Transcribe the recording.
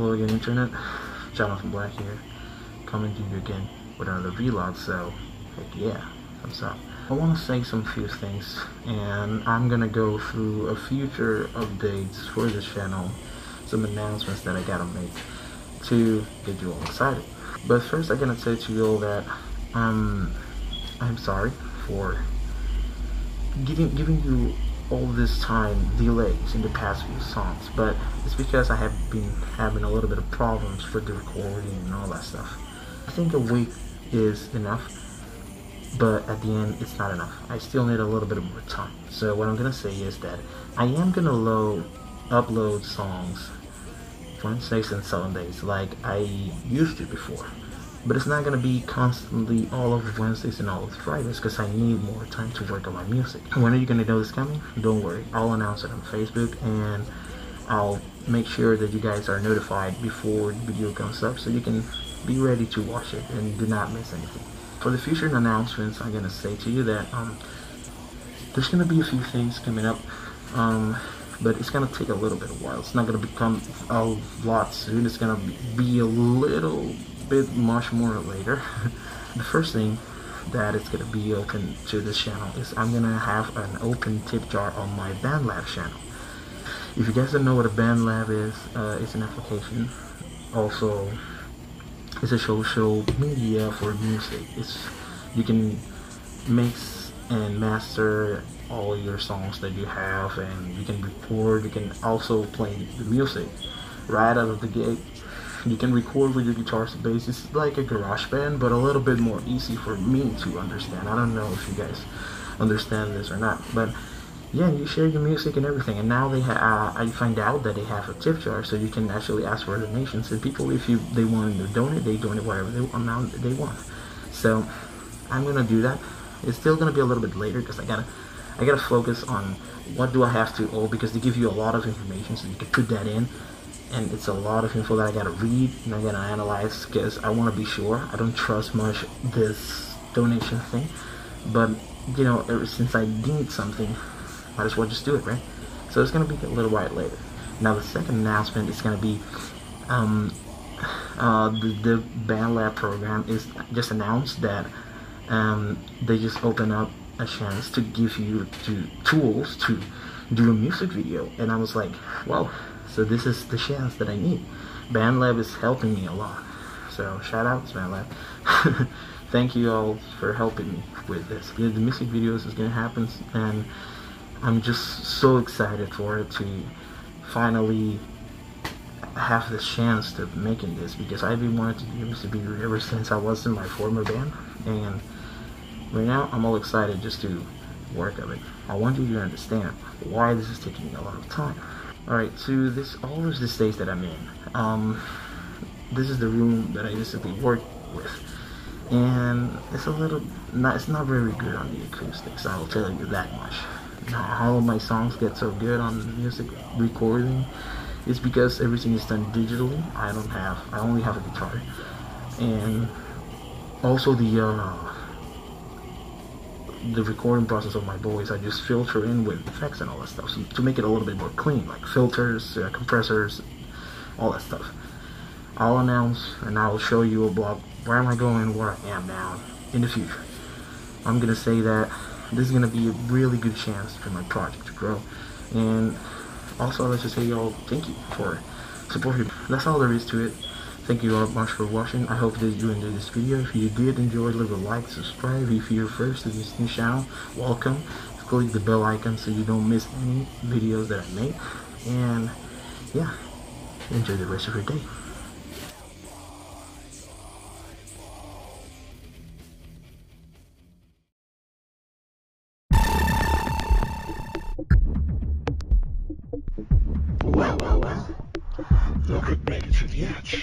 Hello again, Internet. Jonathan Black here, coming to you again with another vlog. So, heck yeah, what's up? I want to say some few things, and I'm gonna go through a future updates for this channel, some announcements that I gotta make to get you all excited. But first, I'm gonna say to you all that um, I'm sorry for giving giving you all this time delays in the past few songs, but it's because I have been having a little bit of problems for the recording and all that stuff. I think a week is enough, but at the end, it's not enough. I still need a little bit more time. So what I'm gonna say is that I am gonna load, upload songs Wednesdays and Sundays like I used to before. But it's not gonna be constantly all of Wednesdays and all of Fridays because I need more time to work on my music. When are you gonna know this coming? Don't worry, I'll announce it on Facebook and I'll make sure that you guys are notified before the video comes up so you can be ready to watch it and do not miss anything. For the future announcements, I'm gonna say to you that um, there's gonna be a few things coming up. Um, but it's gonna take a little bit of while. It's not gonna become a lot soon. It's gonna be a little bit much more later. the first thing that is going to be open to this channel is I'm going to have an open tip jar on my BandLab channel. If you guys don't know what a BandLab is, uh, it's an application. Also, it's a social media for music. It's you can mix and master all your songs that you have, and you can record. You can also play the music right out of the gate you can record with your guitars and bass. It's like a garage band, but a little bit more easy for me to understand. I don't know if you guys understand this or not, but yeah, you share your music and everything. And now they ha- uh, I find out that they have a tip jar, so you can actually ask for donations. And people, if you they want to donate, they donate whatever they amount they want. So I'm gonna do that. It's still gonna be a little bit later because I gotta I gotta focus on what do I have to owe because they give you a lot of information, so you can put that in and it's a lot of info that I gotta read and I gotta analyze because I want to be sure. I don't trust much this donation thing, but you know, ever since I need something, might as well just do it, right? So it's gonna be a little while later. Now the second announcement is gonna be um, uh, the, the BandLab program is just announced that um, they just open up a chance to give you to tools to do a music video, and I was like, well so this is the chance that I need. BandLab is helping me a lot. So shout out to BandLab. Thank you all for helping me with this. The music videos is gonna happen and I'm just so excited for it to finally have this chance to making this because I've been wanting to do music video ever since I was in my former band and right now I'm all excited just to work of it. I want you to understand why this is taking a lot of time. Alright, so this all of the stage that I'm in. Um, this is the room that I basically work with. And it's a little, not, it's not very good on the acoustics, I'll tell you that much. How my songs get so good on the music recording is because everything is done digitally. I don't have, I only have a guitar. And also the, uh, the recording process of my voice, I just filter in with effects and all that stuff so to make it a little bit more clean, like filters, uh, compressors, all that stuff. I'll announce and I'll show you a about where am I going, where I am now in the future. I'm gonna say that this is gonna be a really good chance for my project to grow, and also let's just say y'all thank you for supporting. That's all there is to it. Thank you all much for watching. I hope that you enjoyed this video. If you did enjoy, leave a like, subscribe. If you're first to this new channel, welcome. Click the bell icon so you don't miss any videos that I make. And yeah, enjoy the rest of your day. Well, well, well. Look at made it to the edge.